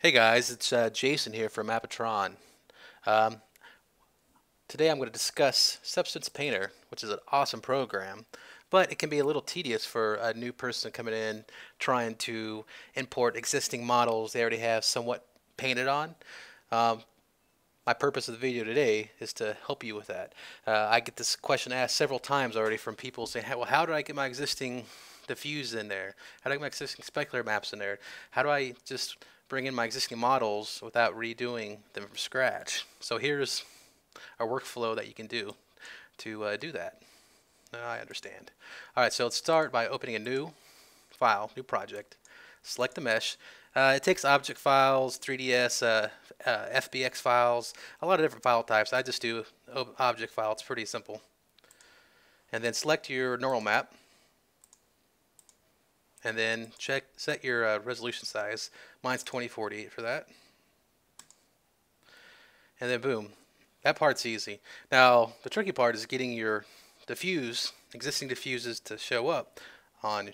Hey guys, it's uh, Jason here from Abatron. Um, today I'm going to discuss Substance Painter, which is an awesome program, but it can be a little tedious for a new person coming in trying to import existing models they already have somewhat painted on. Um, my purpose of the video today is to help you with that. Uh, I get this question asked several times already from people saying, well, how do I get my existing diffuse in there? How do I get my existing specular maps in there? How do I just bring in my existing models without redoing them from scratch. So here's a workflow that you can do to uh, do that. I understand. All right, so let's start by opening a new file, new project. Select the mesh. Uh, it takes object files, 3ds, uh, uh FBX files, a lot of different file types. I just do object file. It's pretty simple. And then select your normal map and then check set your uh, resolution size. Mine's 2048 for that. And then boom, that part's easy. Now the tricky part is getting your diffuse, existing diffuses to show up on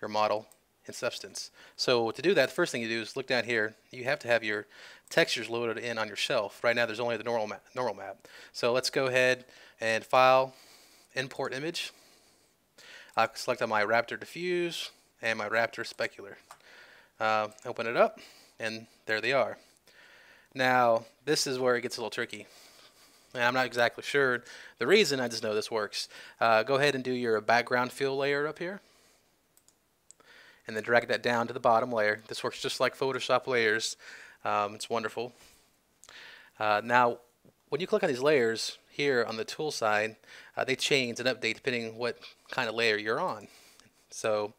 your model in Substance. So to do that, the first thing you do is look down here. You have to have your textures loaded in on your shelf. Right now there's only the normal map. Normal map. So let's go ahead and file, import image. I select on my Raptor Diffuse and my Raptor Specular. Uh, open it up, and there they are. Now, this is where it gets a little tricky. And I'm not exactly sure the reason, I just know this works. Uh, go ahead and do your background fill layer up here. And then drag that down to the bottom layer. This works just like Photoshop layers. Um, it's wonderful. Uh, now, when you click on these layers, here on the tool side, uh, they change and update depending what kind of layer you're on. So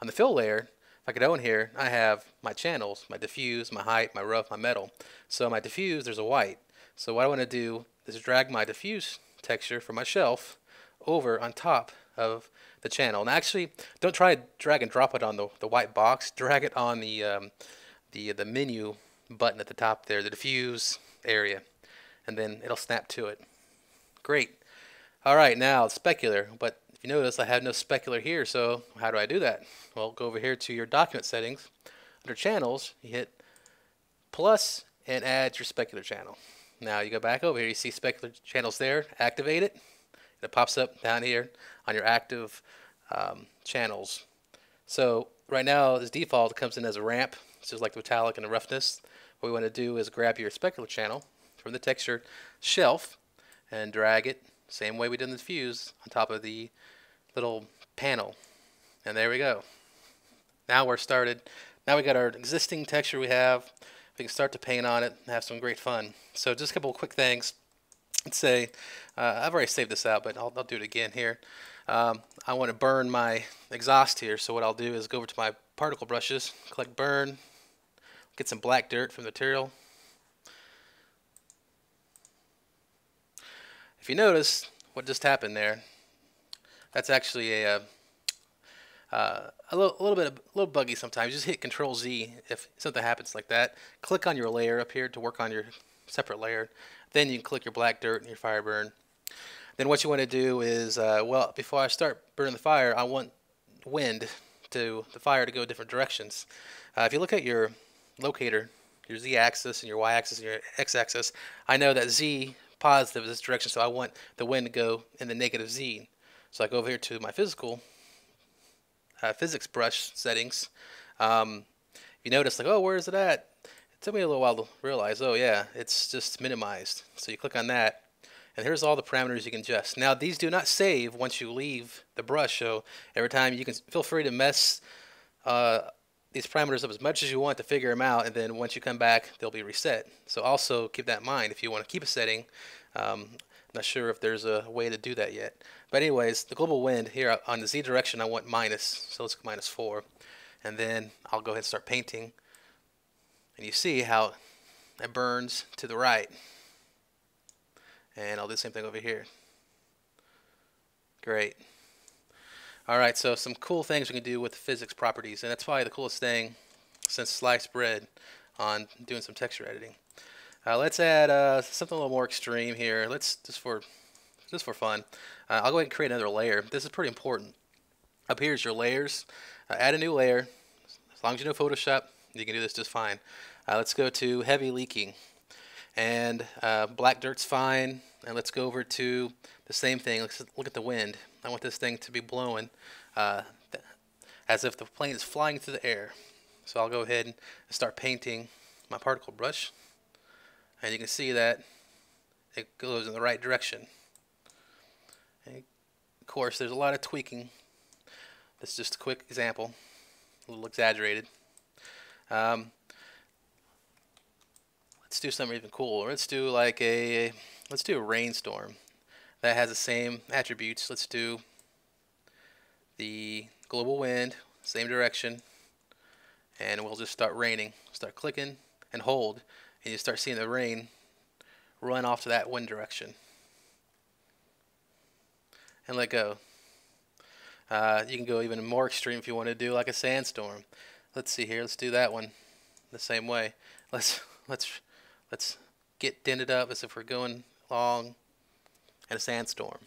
on the fill layer, if I go in here, I have my channels, my diffuse, my height, my rough, my metal. So my diffuse, there's a white. So what I want to do is drag my diffuse texture from my shelf over on top of the channel. And actually, don't try to drag and drop it on the, the white box. Drag it on the, um, the, the menu button at the top there, the diffuse area. And then it'll snap to it. Great. All right, now specular. But if you notice, I have no specular here, so how do I do that? Well, go over here to your document settings. Under channels, you hit plus and add your specular channel. Now you go back over here, you see specular channels there, activate it. And it pops up down here on your active um, channels. So right now, as default, it comes in as a ramp, just like the metallic and the roughness. What we want to do is grab your specular channel from the texture shelf and drag it same way we did the fuse on top of the little panel. And there we go. Now we're started now we got our existing texture we have. We can start to paint on it and have some great fun. So just a couple quick things. Let's say uh, I've already saved this out but I'll, I'll do it again here. Um, I want to burn my exhaust here. So what I'll do is go over to my particle brushes click burn get some black dirt from the material If you notice what just happened there, that's actually a, uh, uh, a, little, a little bit a little buggy sometimes. Just hit Control Z if something happens like that. Click on your layer up here to work on your separate layer. Then you can click your black dirt and your fire burn. Then what you want to do is, uh, well, before I start burning the fire, I want wind to the fire to go different directions. Uh, if you look at your locator, your z-axis and your y-axis and your x-axis, I know that z positive is this direction, so I want the wind to go in the negative z. So I go over here to my physical uh, physics brush settings. Um, you notice like, oh, where is it at? It took me a little while to realize, oh yeah, it's just minimized. So you click on that, and here's all the parameters you can adjust. Now these do not save once you leave the brush, so every time you can feel free to mess uh, these parameters up as much as you want to figure them out, and then once you come back, they'll be reset. So also keep that in mind if you want to keep a setting. Um, I'm not sure if there's a way to do that yet. But anyways, the global wind here on the z direction, I want minus, so let's go minus 4. And then I'll go ahead and start painting. And you see how it burns to the right. And I'll do the same thing over here. Great. All right, so some cool things we can do with physics properties, and that's probably the coolest thing since sliced bread on doing some texture editing. Uh, let's add uh, something a little more extreme here. Let's just for just for fun. Uh, I'll go ahead and create another layer. This is pretty important. Up here is your layers. Uh, add a new layer. As long as you know Photoshop, You can do this just fine. Uh, let's go to heavy leaking. And uh, black dirt's fine. And let's go over to the same thing. Let's look at the wind. I want this thing to be blowing uh, as if the plane is flying through the air. So I'll go ahead and start painting my particle brush. And you can see that it goes in the right direction. And of course, there's a lot of tweaking. This is just a quick example, a little exaggerated. Um, let's do something even cooler. Let's do like a, let's do a rainstorm that has the same attributes. Let's do the global wind, same direction, and we'll just start raining. Start clicking and hold, and you start seeing the rain run off to that wind direction. And let go. Uh, you can go even more extreme if you want to do like a sandstorm. Let's see here. Let's do that one the same way. Let's let's let's get dented up as if we're going along in a sandstorm.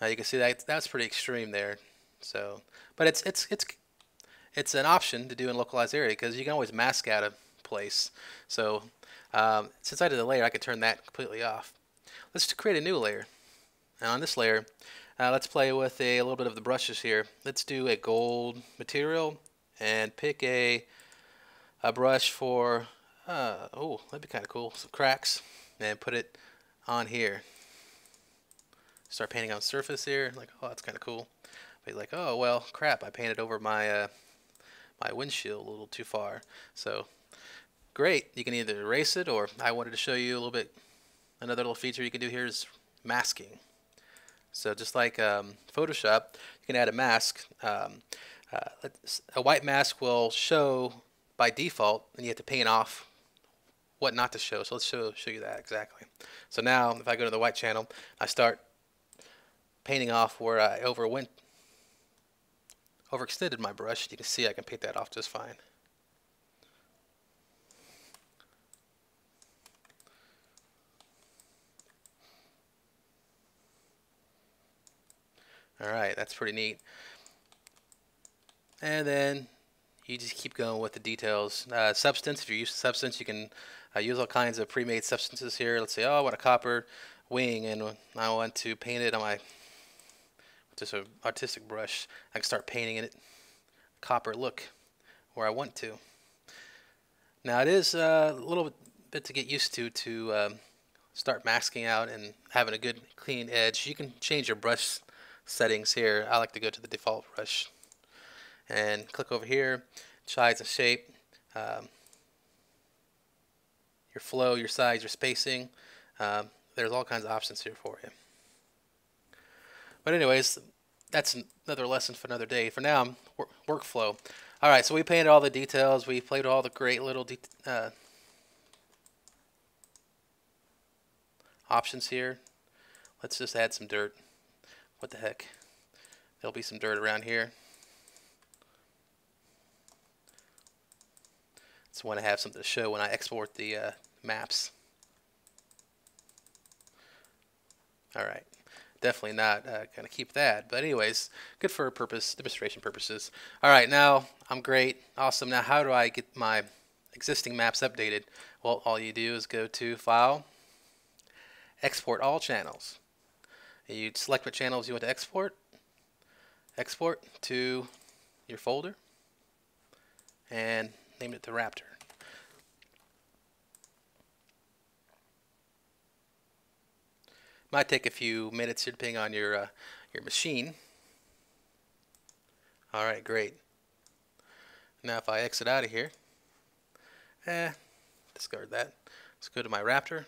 Now you can see that that's pretty extreme there. So, but it's it's it's it's an option to do in localized area because you can always mask out a place. So um, since I did a layer, I could turn that completely off. Let's create a new layer. And on this layer, uh, let's play with a, a, little bit of the brushes here. Let's do a gold material and pick a a brush for uh, oh that'd be kind of cool some cracks and put it on here. Start painting on surface here like oh that's kind of cool. But like oh well crap I painted over my uh, my windshield a little too far. So great. You can either erase it or I wanted to show you a little bit, another little feature you can do here is masking. So just like um, Photoshop, you can add a mask. Um, uh, a white mask will show by default and you have to paint off what not to show. So let's show, show you that exactly. So now if I go to the white channel, I start painting off where I over overwent overextended my brush, you can see I can paint that off just fine. Alright, that's pretty neat. And then you just keep going with the details. Uh, substance, if you're used to substance, you can uh, use all kinds of pre-made substances here. Let's say, oh, I want a copper wing, and I want to paint it on my just an artistic brush, I can start painting it copper look where I want to. Now it is uh, a little bit to get used to to um, start masking out and having a good clean edge. You can change your brush settings here. I like to go to the default brush and click over here, size and shape, um, your flow, your size, your spacing. Um, there's all kinds of options here for you. But anyways, that's another lesson for another day. For now, workflow. All right, so we painted all the details. We played all the great little uh, options here. Let's just add some dirt. What the heck? There'll be some dirt around here. Want to have something to show when I export the uh, maps. All right definitely not uh, going to keep that. But anyways, good for purpose demonstration purposes. All right, now I'm great, awesome. Now how do I get my existing maps updated? Well, all you do is go to File, Export All Channels. You select what channels you want to export, export to your folder, and name it the Raptor. Might take a few minutes depending on your uh, your machine. All right, great. Now if I exit out of here, eh, discard that. Let's go to my Raptor,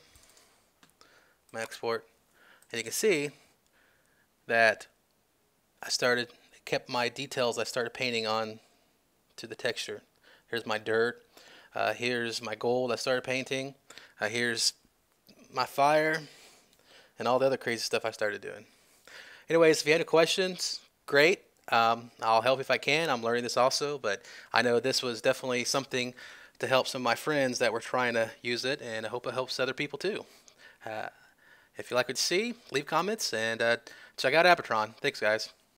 my export, and you can see that I started kept my details I started painting on to the texture. Here's my dirt. Uh, here's my gold I started painting. Uh, here's my fire and all the other crazy stuff I started doing. Anyways, if you have any questions, great. Um, I'll help if I can. I'm learning this also, but I know this was definitely something to help some of my friends that were trying to use it, and I hope it helps other people too. Uh, if you like what you see, leave comments and uh, check out Abatron. Thanks, guys.